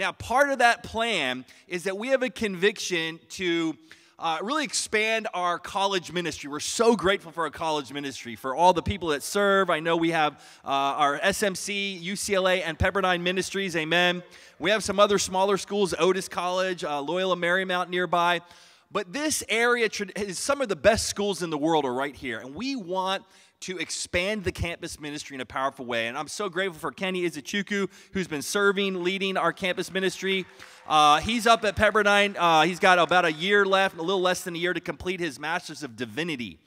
Now, part of that plan is that we have a conviction to uh, really expand our college ministry. We're so grateful for our college ministry, for all the people that serve. I know we have uh, our SMC, UCLA, and Pepperdine ministries. Amen. We have some other smaller schools, Otis College, uh, Loyola Marymount nearby. But this area is some of the best schools in the world are right here. And we want to expand the campus ministry in a powerful way. And I'm so grateful for Kenny Izuchukwu, who's been serving, leading our campus ministry. Uh, he's up at Pepperdine. Uh, he's got about a year left, a little less than a year to complete his Master's of Divinity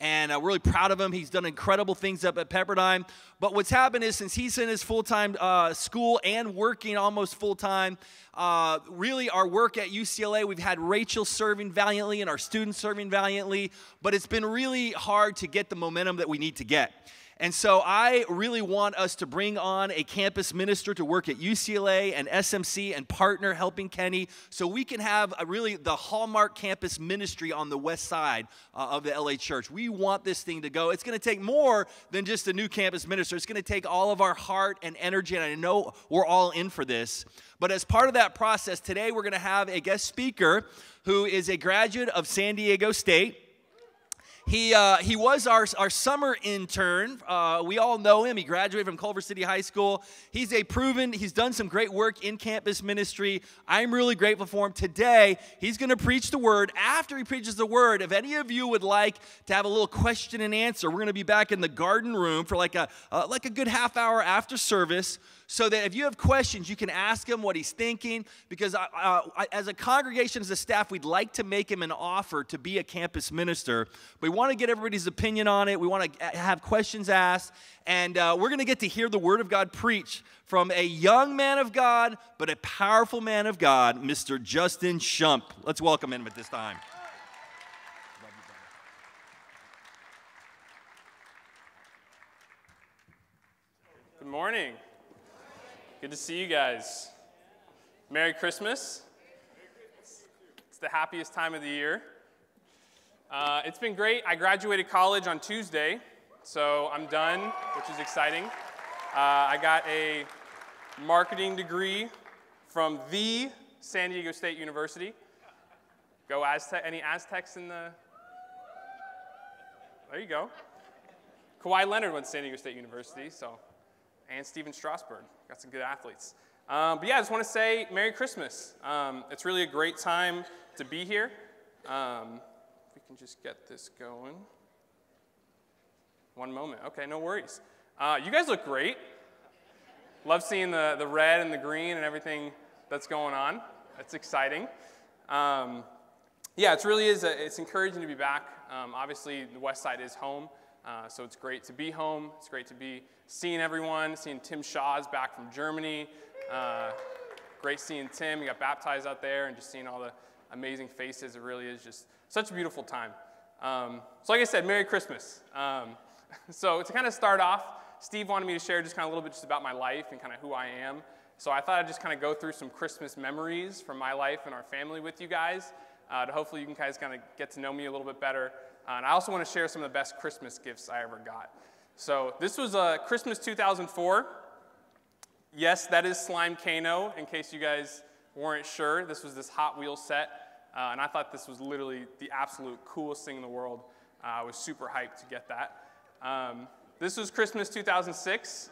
and I'm uh, really proud of him. He's done incredible things up at Pepperdine. But what's happened is since he's in his full time uh, school and working almost full time, uh, really our work at UCLA, we've had Rachel serving valiantly and our students serving valiantly, but it's been really hard to get the momentum that we need to get. And so I really want us to bring on a campus minister to work at UCLA and SMC and partner helping Kenny so we can have really the hallmark campus ministry on the west side uh, of the LA church. We want this thing to go. It's going to take more than just a new campus minister. It's going to take all of our heart and energy and I know we're all in for this. But as part of that process, today we're going to have a guest speaker who is a graduate of San Diego State. He, uh, he was our, our summer intern. Uh, we all know him. He graduated from Culver City High School. He's a proven, he's done some great work in campus ministry. I'm really grateful for him. Today, he's going to preach the word. After he preaches the word, if any of you would like to have a little question and answer, we're going to be back in the garden room for like a, uh, like a good half hour after service so that if you have questions, you can ask him what he's thinking. Because uh, uh, as a congregation, as a staff, we'd like to make him an offer to be a campus minister. We want to get everybody's opinion on it. We want to have questions asked. And uh, we're going to get to hear the Word of God preached from a young man of God, but a powerful man of God, Mr. Justin Shump. Let's welcome him at this time. Good morning. Good to see you guys. Merry Christmas. It's the happiest time of the year. Uh, it's been great. I graduated college on Tuesday, so I'm done, which is exciting. Uh, I got a marketing degree from the San Diego State University. Go Aztec. Any Aztecs in the? There you go. Kawhi Leonard went to San Diego State University, so and Stephen Strasburg. Got some good athletes. Um, but yeah, I just want to say Merry Christmas. Um, it's really a great time to be here. Um, if we can just get this going. One moment. Okay, no worries. Uh, you guys look great. Love seeing the, the red and the green and everything that's going on. It's exciting. Um, yeah, it really is. A, it's encouraging to be back. Um, obviously, the West Side is home. Uh, so it's great to be home. It's great to be seeing everyone, seeing Tim Shaw's back from Germany. Uh, great seeing Tim. He got baptized out there and just seeing all the amazing faces. It really is just such a beautiful time. Um, so, like I said, Merry Christmas. Um, so, to kind of start off, Steve wanted me to share just kind of a little bit just about my life and kind of who I am. So, I thought I'd just kind of go through some Christmas memories from my life and our family with you guys uh, to hopefully you can guys kind of get to know me a little bit better. Uh, and I also want to share some of the best Christmas gifts I ever got. So this was uh, Christmas 2004. Yes, that is Slimecano, in case you guys weren't sure. This was this Hot Wheels set. Uh, and I thought this was literally the absolute coolest thing in the world. Uh, I was super hyped to get that. Um, this was Christmas 2006.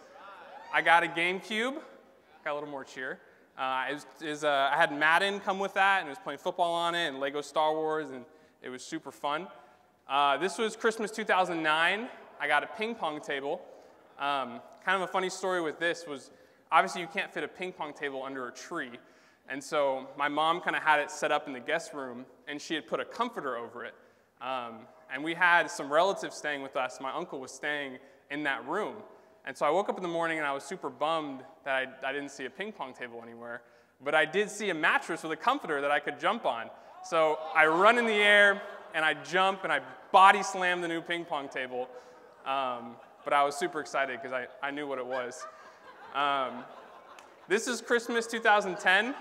I got a GameCube. Got a little more cheer. Uh, it was, it was, uh, I had Madden come with that, and it was playing football on it, and Lego Star Wars, and it was super fun. Uh, this was Christmas 2009. I got a ping pong table. Um, kind of a funny story with this was obviously you can't fit a ping pong table under a tree. And so my mom kind of had it set up in the guest room, and she had put a comforter over it. Um, and we had some relatives staying with us. My uncle was staying in that room. And so I woke up in the morning and I was super bummed that I, I didn't see a ping pong table anywhere. But I did see a mattress with a comforter that I could jump on. So I run in the air, and I jump and I body slam the new ping pong table. Um, but I was super excited because I, I knew what it was. Um, this is Christmas 2010.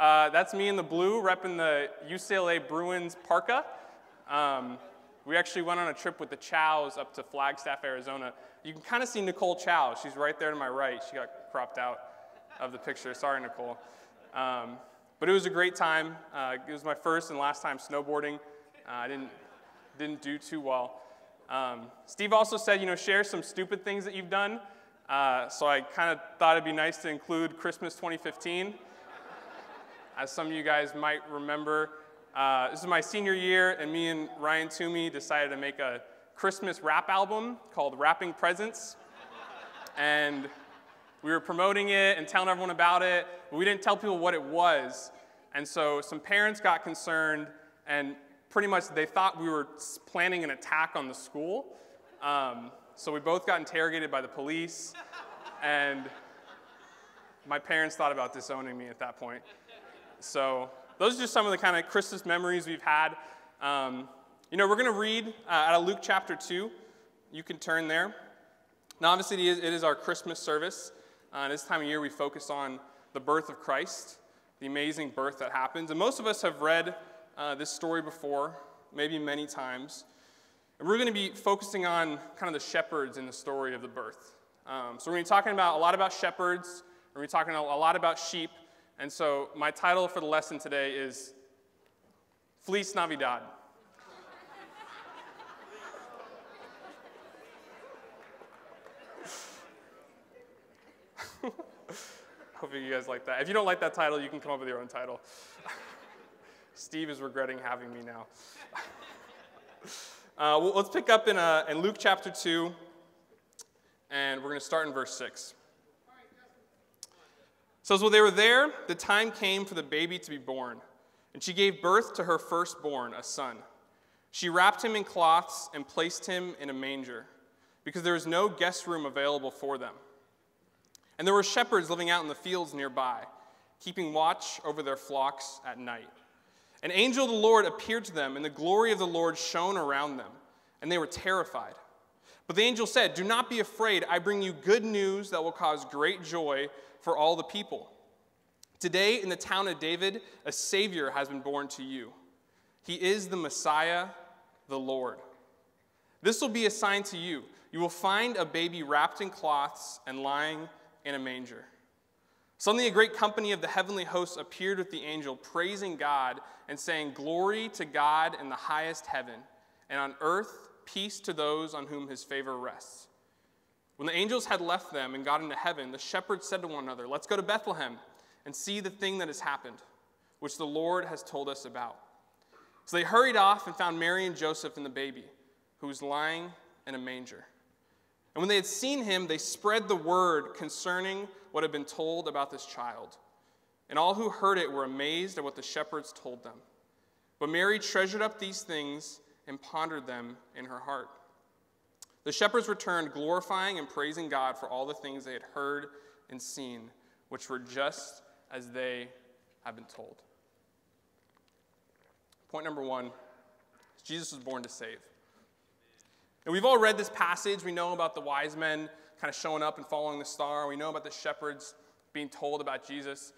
Uh, that's me in the blue, repping the UCLA Bruins parka. Um, we actually went on a trip with the Chows up to Flagstaff, Arizona. You can kind of see Nicole Chow. She's right there to my right. She got cropped out of the picture. Sorry, Nicole. Um, but it was a great time. Uh, it was my first and last time snowboarding. Uh, I didn't, didn't do too well. Um, Steve also said, you know, share some stupid things that you've done. Uh, so I kind of thought it'd be nice to include Christmas 2015. As some of you guys might remember, uh, this is my senior year, and me and Ryan Toomey decided to make a Christmas rap album called Wrapping Presents. and we were promoting it and telling everyone about it, but we didn't tell people what it was. And so some parents got concerned, and pretty much they thought we were planning an attack on the school. Um, so we both got interrogated by the police, and my parents thought about disowning me at that point. So those are just some of the kind of Christmas memories we've had. Um, you know, we're going to read uh, out of Luke chapter 2. You can turn there. Now, obviously, it is, it is our Christmas service. Uh, this time of year, we focus on the birth of Christ, the amazing birth that happens. And most of us have read uh, this story before, maybe many times. And we're going to be focusing on kind of the shepherds in the story of the birth. Um, so we're going to be talking about a lot about shepherds. and We're talking a lot about sheep. And so my title for the lesson today is Fleece Navidad. Hopefully you guys like that. If you don't like that title, you can come up with your own title. Steve is regretting having me now. uh, well, let's pick up in, uh, in Luke chapter 2, and we're going to start in verse 6. So, as well, they were there, the time came for the baby to be born, and she gave birth to her firstborn, a son. She wrapped him in cloths and placed him in a manger, because there was no guest room available for them. And there were shepherds living out in the fields nearby, keeping watch over their flocks at night. An angel of the Lord appeared to them, and the glory of the Lord shone around them, and they were terrified. But the angel said, Do not be afraid. I bring you good news that will cause great joy for all the people. Today, in the town of David, a Savior has been born to you. He is the Messiah, the Lord. This will be a sign to you. You will find a baby wrapped in cloths and lying in a manger. Suddenly, a great company of the heavenly hosts appeared with the angel, praising God and saying, Glory to God in the highest heaven, and on earth, peace to those on whom his favor rests. When the angels had left them and got into heaven, the shepherds said to one another, Let's go to Bethlehem and see the thing that has happened, which the Lord has told us about. So they hurried off and found Mary and Joseph and the baby, who was lying in a manger. And when they had seen him, they spread the word concerning what had been told about this child. And all who heard it were amazed at what the shepherds told them. But Mary treasured up these things and pondered them in her heart. The shepherds returned, glorifying and praising God for all the things they had heard and seen, which were just as they had been told. Point number one Jesus was born to save. And we've all read this passage. We know about the wise men kind of showing up and following the star. We know about the shepherds being told about Jesus.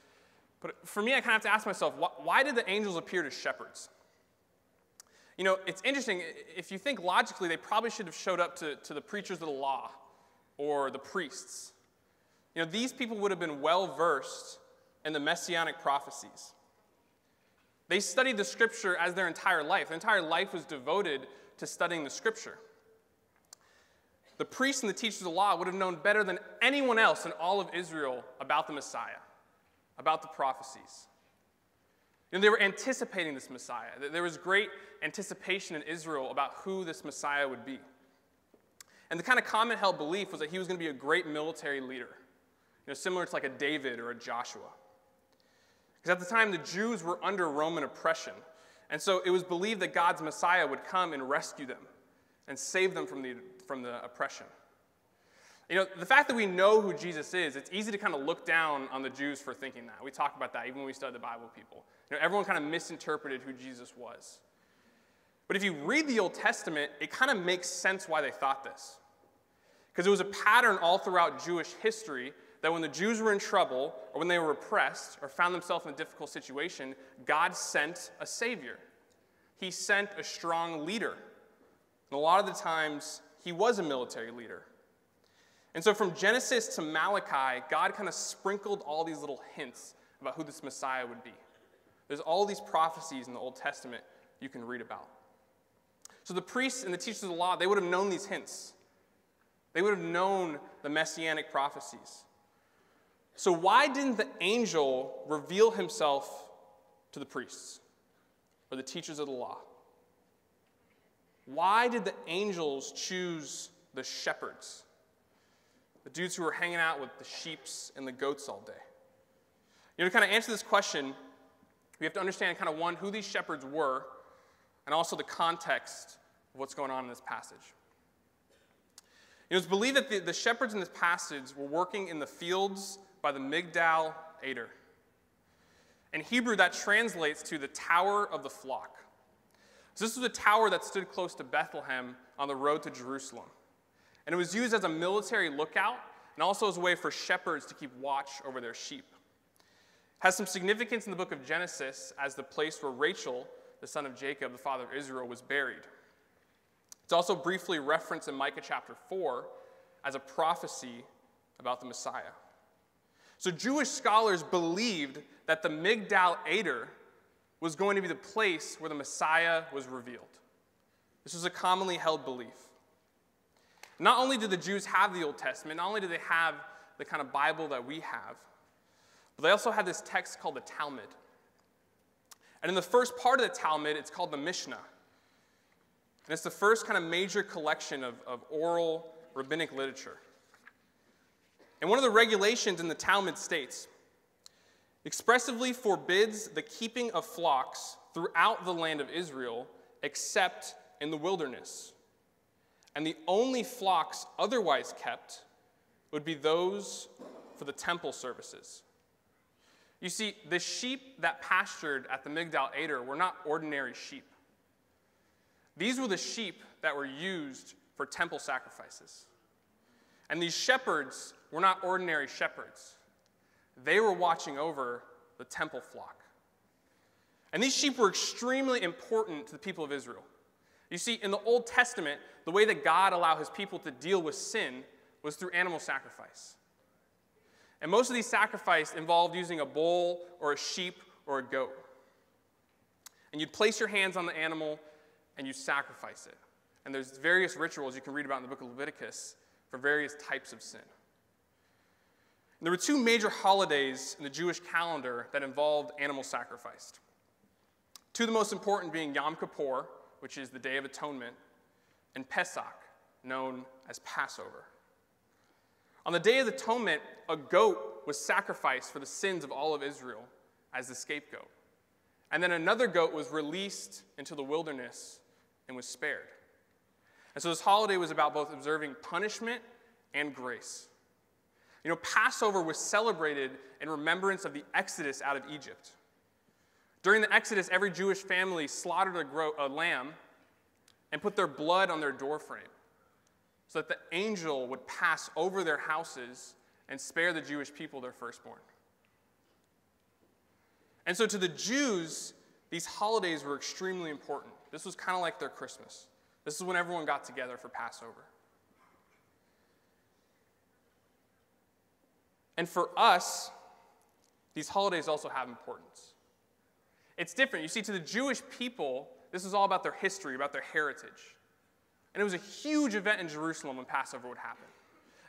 But for me, I kind of have to ask myself, why did the angels appear to shepherds? You know, it's interesting. If you think logically, they probably should have showed up to, to the preachers of the law or the priests. You know, these people would have been well versed in the messianic prophecies. They studied the scripture as their entire life. Their entire life was devoted to studying the scripture the priests and the teachers of the law would have known better than anyone else in all of Israel about the Messiah, about the prophecies. You know, they were anticipating this Messiah. There was great anticipation in Israel about who this Messiah would be. And the kind of common held belief was that he was going to be a great military leader, you know, similar to like a David or a Joshua. Because at the time, the Jews were under Roman oppression. And so it was believed that God's Messiah would come and rescue them and save them from the, from the oppression. You know, the fact that we know who Jesus is, it's easy to kind of look down on the Jews for thinking that. We talk about that even when we study the Bible people. You know, everyone kind of misinterpreted who Jesus was. But if you read the Old Testament, it kind of makes sense why they thought this. Because it was a pattern all throughout Jewish history that when the Jews were in trouble or when they were oppressed or found themselves in a difficult situation, God sent a Savior. He sent a strong leader and a lot of the times, he was a military leader. And so from Genesis to Malachi, God kind of sprinkled all these little hints about who this Messiah would be. There's all these prophecies in the Old Testament you can read about. So the priests and the teachers of the law, they would have known these hints. They would have known the messianic prophecies. So, why didn't the angel reveal himself to the priests or the teachers of the law? Why did the angels choose the shepherds? The dudes who were hanging out with the sheeps and the goats all day. You know, to kind of answer this question, we have to understand kind of one, who these shepherds were, and also the context of what's going on in this passage. You know, it's believed that the, the shepherds in this passage were working in the fields by the Migdal Eder. In Hebrew, that translates to the tower of the flock. So this was a tower that stood close to Bethlehem on the road to Jerusalem. And it was used as a military lookout and also as a way for shepherds to keep watch over their sheep. It has some significance in the book of Genesis as the place where Rachel, the son of Jacob, the father of Israel, was buried. It's also briefly referenced in Micah chapter 4 as a prophecy about the Messiah. So Jewish scholars believed that the Migdal Eder was going to be the place where the Messiah was revealed. This was a commonly held belief. Not only did the Jews have the Old Testament, not only did they have the kind of Bible that we have, but they also had this text called the Talmud. And in the first part of the Talmud, it's called the Mishnah. And it's the first kind of major collection of, of oral rabbinic literature. And one of the regulations in the Talmud states expressively forbids the keeping of flocks throughout the land of Israel except in the wilderness. And the only flocks otherwise kept would be those for the temple services. You see, the sheep that pastured at the Migdal Eder were not ordinary sheep. These were the sheep that were used for temple sacrifices. And these shepherds were not ordinary shepherds, they were watching over the temple flock. And these sheep were extremely important to the people of Israel. You see, in the Old Testament, the way that God allowed his people to deal with sin was through animal sacrifice. And most of these sacrifices involved using a bull or a sheep or a goat. And you'd place your hands on the animal and you sacrifice it. And there's various rituals you can read about in the book of Leviticus for various types of sin. And there were two major holidays in the Jewish calendar that involved animal sacrifice. Two of the most important being Yom Kippur, which is the Day of Atonement, and Pesach, known as Passover. On the Day of Atonement, a goat was sacrificed for the sins of all of Israel as the scapegoat. And then another goat was released into the wilderness and was spared. And so this holiday was about both observing punishment and grace. You know, Passover was celebrated in remembrance of the exodus out of Egypt. During the exodus, every Jewish family slaughtered a, gro- a lamb and put their blood on their doorframe so that the angel would pass over their houses and spare the Jewish people their firstborn. And so to the Jews, these holidays were extremely important. This was kind of like their Christmas. This is when everyone got together for Passover. And for us, these holidays also have importance. It's different. You see, to the Jewish people, this is all about their history, about their heritage. And it was a huge event in Jerusalem when Passover would happen.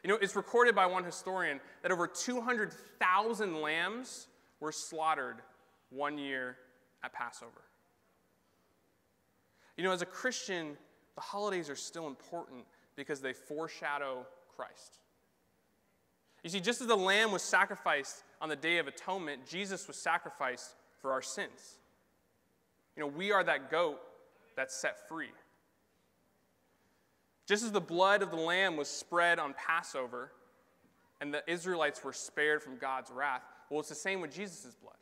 You know, it's recorded by one historian that over 200,000 lambs were slaughtered one year at Passover. You know, as a Christian, the holidays are still important because they foreshadow Christ. You see, just as the lamb was sacrificed on the Day of Atonement, Jesus was sacrificed for our sins. You know, we are that goat that's set free. Just as the blood of the lamb was spread on Passover and the Israelites were spared from God's wrath, well, it's the same with Jesus' blood.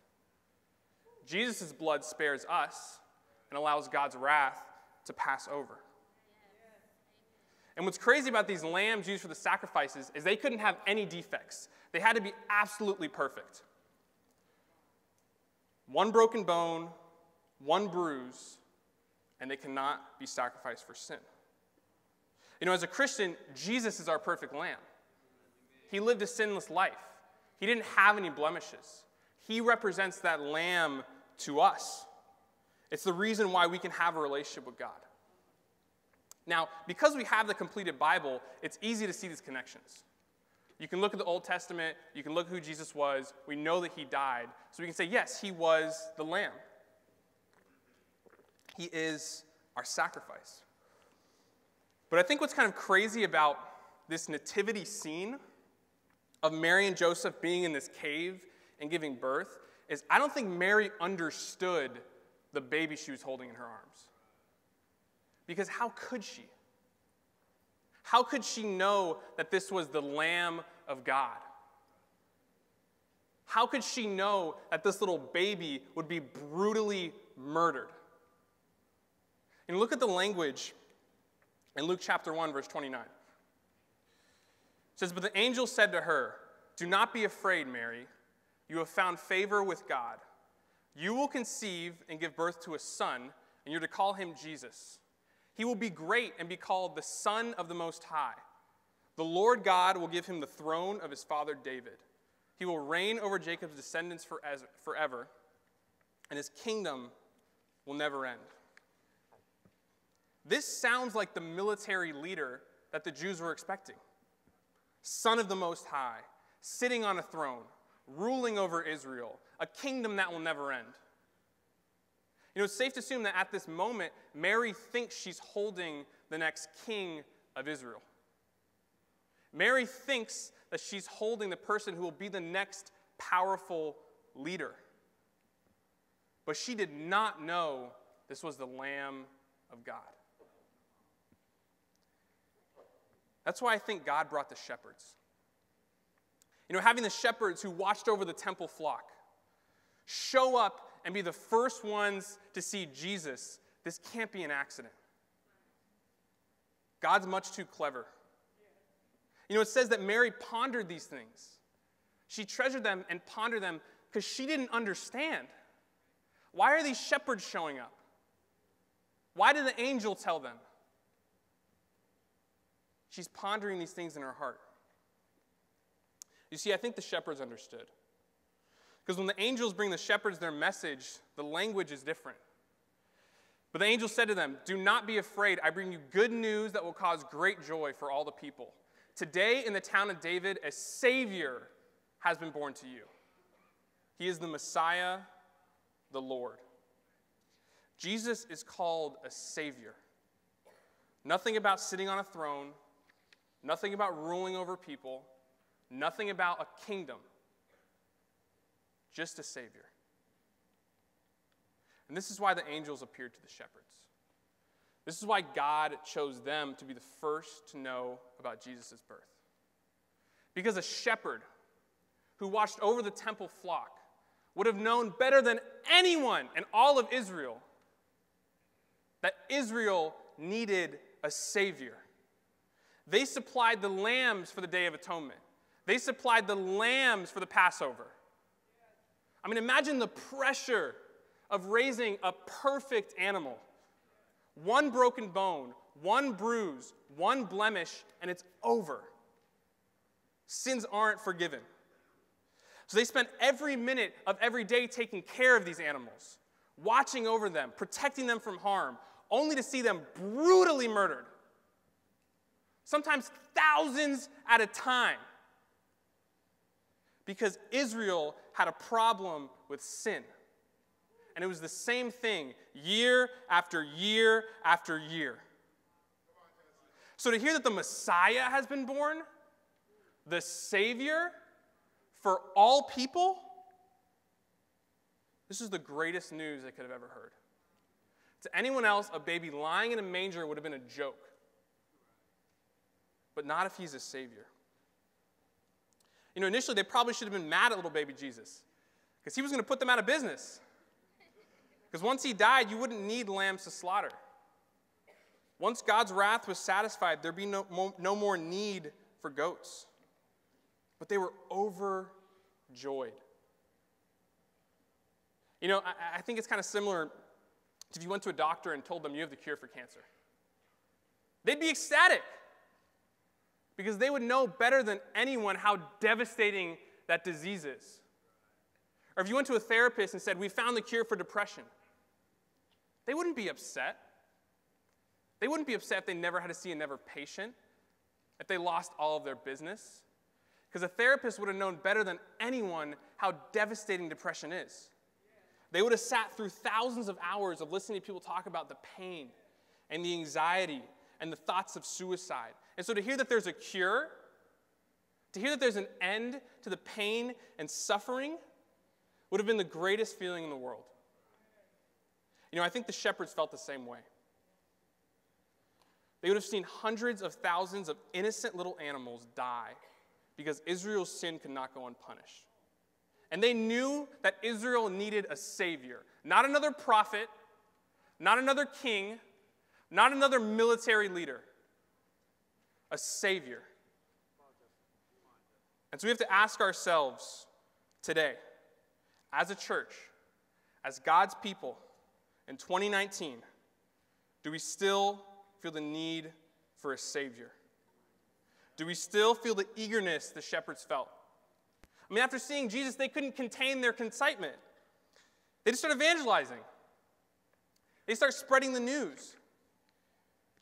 Jesus' blood spares us and allows God's wrath to pass over. And what's crazy about these lambs used for the sacrifices is they couldn't have any defects. They had to be absolutely perfect. One broken bone, one bruise, and they cannot be sacrificed for sin. You know, as a Christian, Jesus is our perfect lamb. He lived a sinless life, he didn't have any blemishes. He represents that lamb to us. It's the reason why we can have a relationship with God. Now, because we have the completed Bible, it's easy to see these connections. You can look at the Old Testament, you can look at who Jesus was. We know that he died. So we can say, yes, he was the lamb. He is our sacrifice. But I think what's kind of crazy about this nativity scene of Mary and Joseph being in this cave and giving birth is I don't think Mary understood the baby she was holding in her arms. Because how could she? How could she know that this was the Lamb of God? How could she know that this little baby would be brutally murdered? And look at the language in Luke chapter 1, verse 29. It says, But the angel said to her, Do not be afraid, Mary. You have found favor with God. You will conceive and give birth to a son, and you're to call him Jesus. He will be great and be called the Son of the Most High. The Lord God will give him the throne of his father David. He will reign over Jacob's descendants for as forever, and his kingdom will never end. This sounds like the military leader that the Jews were expecting. Son of the Most High, sitting on a throne, ruling over Israel, a kingdom that will never end. You know, it's safe to assume that at this moment, Mary thinks she's holding the next king of Israel. Mary thinks that she's holding the person who will be the next powerful leader. But she did not know this was the Lamb of God. That's why I think God brought the shepherds. You know, having the shepherds who watched over the temple flock show up and be the first ones to see Jesus, this can't be an accident. God's much too clever. You know, it says that Mary pondered these things. She treasured them and pondered them because she didn't understand. Why are these shepherds showing up? Why did the angel tell them? She's pondering these things in her heart. You see, I think the shepherds understood. Because when the angels bring the shepherds their message, the language is different. But the angel said to them, Do not be afraid. I bring you good news that will cause great joy for all the people. Today, in the town of David, a Savior has been born to you. He is the Messiah, the Lord. Jesus is called a Savior. Nothing about sitting on a throne, nothing about ruling over people, nothing about a kingdom, just a Savior. And this is why the angels appeared to the shepherds. This is why God chose them to be the first to know about Jesus' birth. Because a shepherd who watched over the temple flock would have known better than anyone in all of Israel that Israel needed a Savior. They supplied the lambs for the Day of Atonement. They supplied the lambs for the Passover. I mean, imagine the pressure of raising a perfect animal. One broken bone, one bruise, one blemish, and it's over. Sins aren't forgiven. So they spent every minute of every day taking care of these animals, watching over them, protecting them from harm, only to see them brutally murdered. Sometimes thousands at a time because Israel had a problem with sin. And it was the same thing year after year after year. So to hear that the Messiah has been born, the Savior for all people, this is the greatest news they could have ever heard. To anyone else, a baby lying in a manger would have been a joke. But not if he's a Savior. You know, initially they probably should have been mad at little baby Jesus because he was going to put them out of business. Because once he died, you wouldn't need lambs to slaughter. Once God's wrath was satisfied, there'd be no, no more need for goats. But they were overjoyed. You know, I, I think it's kind of similar to if you went to a doctor and told them you have the cure for cancer. They'd be ecstatic because they would know better than anyone how devastating that disease is. Or if you went to a therapist and said, We found the cure for depression, they wouldn't be upset. They wouldn't be upset if they never had to see another patient, if they lost all of their business. Because a therapist would have known better than anyone how devastating depression is. They would have sat through thousands of hours of listening to people talk about the pain and the anxiety and the thoughts of suicide. And so to hear that there's a cure, to hear that there's an end to the pain and suffering, would have been the greatest feeling in the world. You know, I think the shepherds felt the same way. They would have seen hundreds of thousands of innocent little animals die because Israel's sin could not go unpunished. And they knew that Israel needed a savior, not another prophet, not another king, not another military leader, a savior. And so we have to ask ourselves today, as a church, as God's people in 2019, do we still feel the need for a Savior? Do we still feel the eagerness the shepherds felt? I mean, after seeing Jesus, they couldn't contain their excitement. They just start evangelizing, they start spreading the news.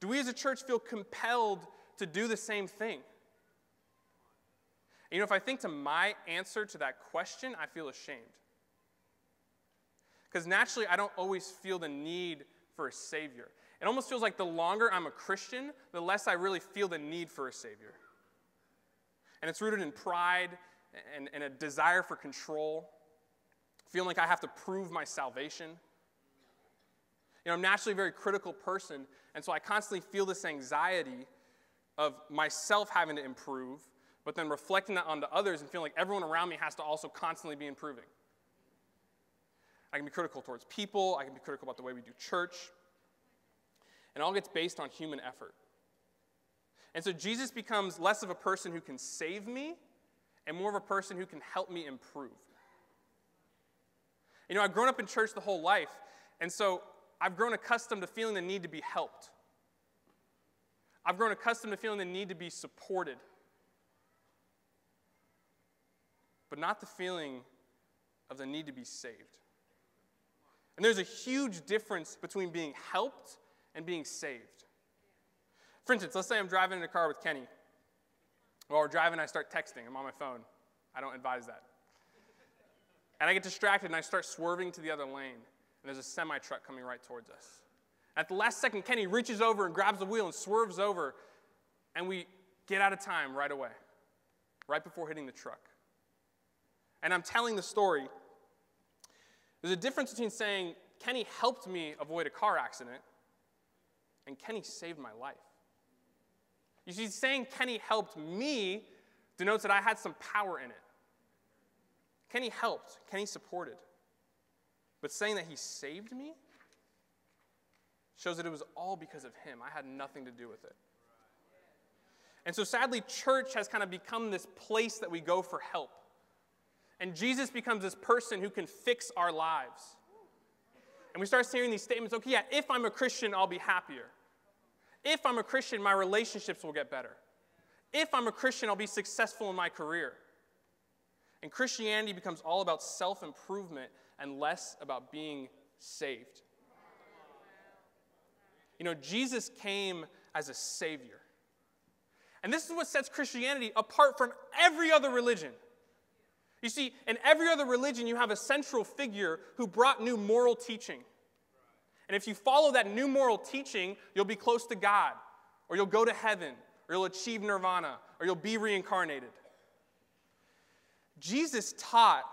Do we as a church feel compelled to do the same thing? And you know, if I think to my answer to that question, I feel ashamed. Because naturally, I don't always feel the need for a Savior. It almost feels like the longer I'm a Christian, the less I really feel the need for a Savior. And it's rooted in pride and, and a desire for control, feeling like I have to prove my salvation. You know, I'm naturally a very critical person, and so I constantly feel this anxiety of myself having to improve, but then reflecting that onto others and feeling like everyone around me has to also constantly be improving. I can be critical towards people, I can be critical about the way we do church, and all gets based on human effort. And so Jesus becomes less of a person who can save me and more of a person who can help me improve. You know, I've grown up in church the whole life, and so I've grown accustomed to feeling the need to be helped. I've grown accustomed to feeling the need to be supported, but not the feeling of the need to be saved. And there's a huge difference between being helped and being saved. For instance, let's say I'm driving in a car with Kenny. While we're driving, I start texting. I'm on my phone. I don't advise that. And I get distracted and I start swerving to the other lane. And there's a semi truck coming right towards us. At the last second, Kenny reaches over and grabs the wheel and swerves over. And we get out of time right away, right before hitting the truck. And I'm telling the story. There's a difference between saying, Kenny helped me avoid a car accident, and Kenny saved my life. You see, saying Kenny helped me denotes that I had some power in it. Kenny helped, Kenny supported. But saying that he saved me shows that it was all because of him. I had nothing to do with it. And so sadly, church has kind of become this place that we go for help. And Jesus becomes this person who can fix our lives. And we start hearing these statements okay, yeah, if I'm a Christian, I'll be happier. If I'm a Christian, my relationships will get better. If I'm a Christian, I'll be successful in my career. And Christianity becomes all about self improvement and less about being saved. You know, Jesus came as a savior. And this is what sets Christianity apart from every other religion. You see, in every other religion, you have a central figure who brought new moral teaching. And if you follow that new moral teaching, you'll be close to God, or you'll go to heaven, or you'll achieve nirvana, or you'll be reincarnated. Jesus taught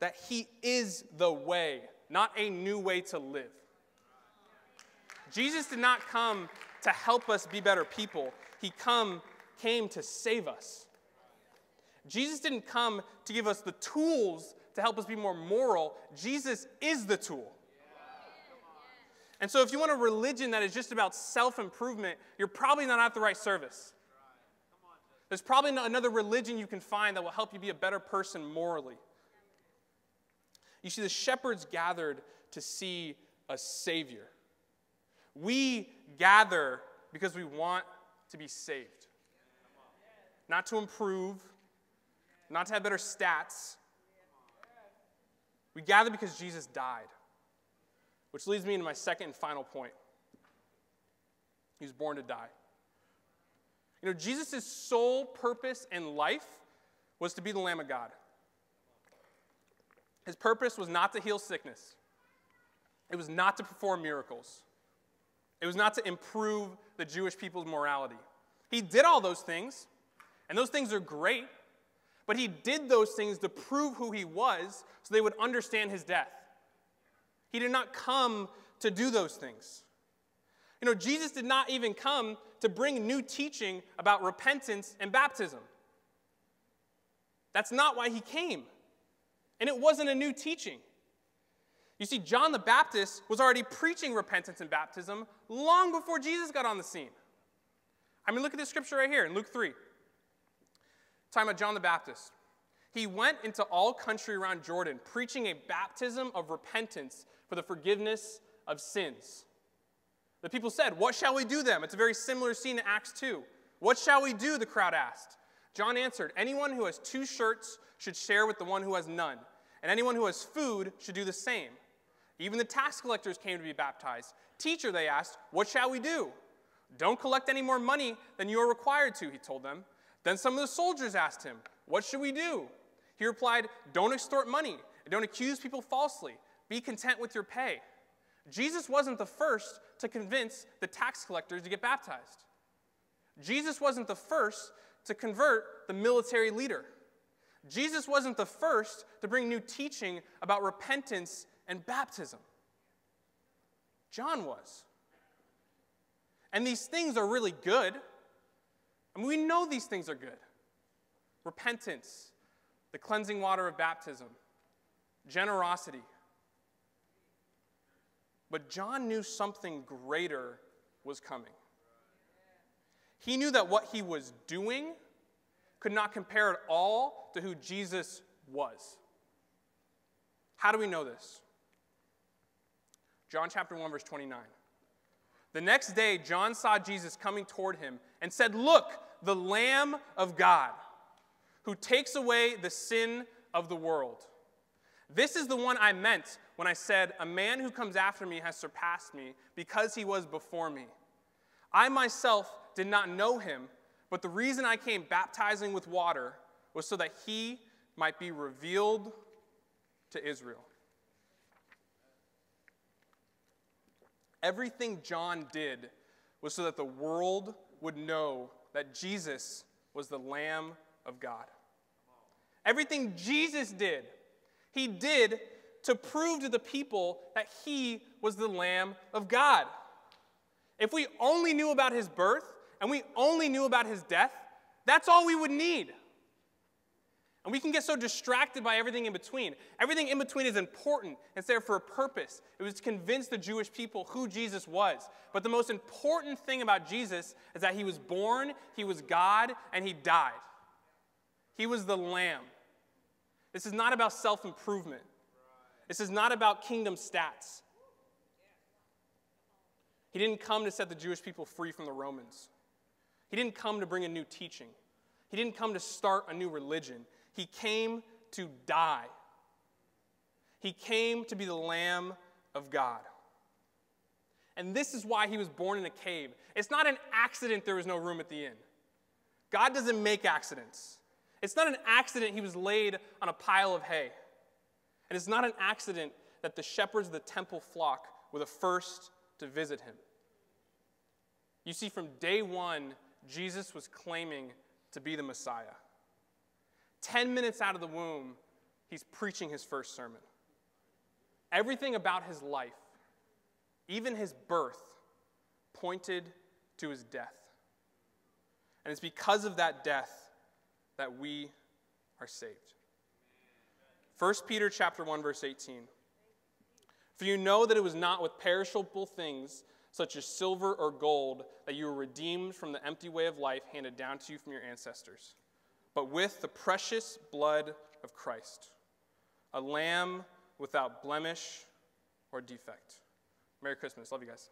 that He is the way, not a new way to live. Jesus did not come to help us be better people, He come, came to save us. Jesus didn't come to give us the tools to help us be more moral. Jesus is the tool. And so, if you want a religion that is just about self improvement, you're probably not at the right service. There's probably not another religion you can find that will help you be a better person morally. You see, the shepherds gathered to see a Savior. We gather because we want to be saved, not to improve, not to have better stats, We gather because Jesus died. Which leads me to my second and final point. He was born to die. You know, Jesus' sole purpose in life was to be the Lamb of God. His purpose was not to heal sickness, it was not to perform miracles, it was not to improve the Jewish people's morality. He did all those things, and those things are great, but he did those things to prove who he was so they would understand his death. He did not come to do those things. You know, Jesus did not even come to bring new teaching about repentance and baptism. That's not why he came. And it wasn't a new teaching. You see, John the Baptist was already preaching repentance and baptism long before Jesus got on the scene. I mean, look at this scripture right here in Luke 3. Time about John the Baptist. He went into all country around Jordan, preaching a baptism of repentance for the forgiveness of sins. The people said, What shall we do them? It's a very similar scene in Acts 2. What shall we do? The crowd asked. John answered, Anyone who has two shirts should share with the one who has none, and anyone who has food should do the same. Even the tax collectors came to be baptized. Teacher, they asked, What shall we do? Don't collect any more money than you are required to, he told them. Then some of the soldiers asked him, What should we do? He replied, Don't extort money, and don't accuse people falsely. Be content with your pay. Jesus wasn't the first to convince the tax collectors to get baptized. Jesus wasn't the first to convert the military leader. Jesus wasn't the first to bring new teaching about repentance and baptism. John was. And these things are really good. I mean, we know these things are good repentance, the cleansing water of baptism, generosity, but John knew something greater was coming. He knew that what he was doing could not compare at all to who Jesus was. How do we know this? John chapter 1, verse 29. The next day, John saw Jesus coming toward him and said, Look, the Lamb of God, who takes away the sin of the world. This is the one I meant when I said, A man who comes after me has surpassed me because he was before me. I myself did not know him, but the reason I came baptizing with water was so that he might be revealed to Israel. Everything John did was so that the world would know that Jesus was the Lamb of God. Everything Jesus did he did to prove to the people that he was the Lamb of God. If we only knew about his birth and we only knew about his death, that's all we would need. And we can get so distracted by everything in between. Everything in between is important. It's there for a purpose. It was to convince the Jewish people who Jesus was. But the most important thing about Jesus is that he was born, he was God, and he died. He was the Lamb. This is not about self improvement. This is not about kingdom stats. He didn't come to set the Jewish people free from the Romans. He didn't come to bring a new teaching. He didn't come to start a new religion. He came to die. He came to be the Lamb of God. And this is why he was born in a cave. It's not an accident there was no room at the inn. God doesn't make accidents. It's not an accident he was laid on a pile of hay. And it's not an accident that the shepherds of the temple flock were the first to visit him. You see, from day one, Jesus was claiming to be the Messiah. Ten minutes out of the womb, he's preaching his first sermon. Everything about his life, even his birth, pointed to his death. And it's because of that death that we are saved. 1 Peter chapter 1 verse 18. For you know that it was not with perishable things such as silver or gold that you were redeemed from the empty way of life handed down to you from your ancestors, but with the precious blood of Christ, a lamb without blemish or defect. Merry Christmas. Love you guys.